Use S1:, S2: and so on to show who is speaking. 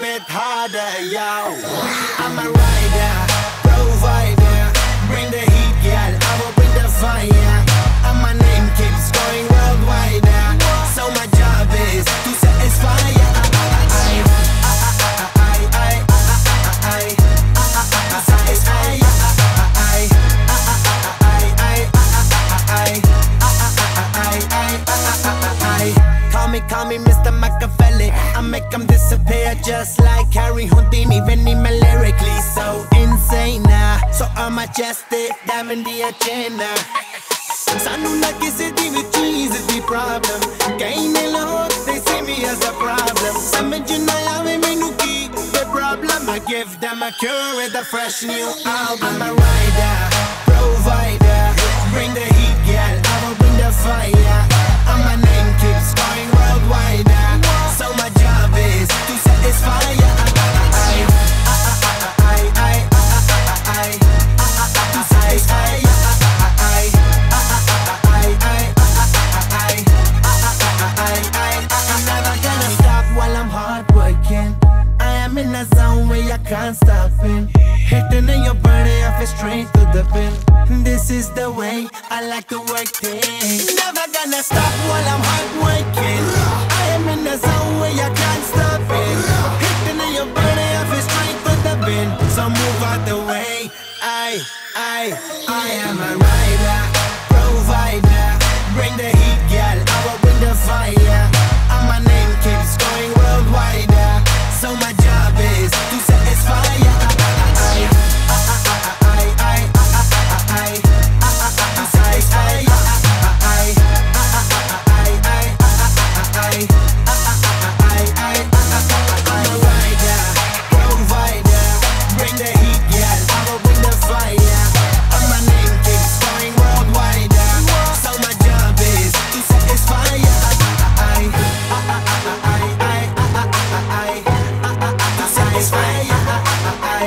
S1: bit harder yo. I'm a rider Mr. Machiavelli. I make them disappear just like Harry Houdini. Vinny me lyrically so insane now. So I'm majestic, diamond the agenda. ਸਾਨੂੰ ਨਾ ਕਿਸੇ ਦੀ ਵੀ ਚੀਜ਼ ਦੀ problem ਕਈ ਨੇ ਲੋਕ they see me as a problem ਸਮਝ ਨਾ ਆਵੇ ਮੈਨੂੰ ਕੀ the problem I give them a cure with a fresh new album I'm a rider Can't stop it. Hitting in your body, I feel straight to the pin. This is the way I like to work things. Never gonna stop while I'm hard working. I am in the zone where I can't stop it. Hitting in your body, I feel straight to the bin. So move out the way. I, I, I am a rider.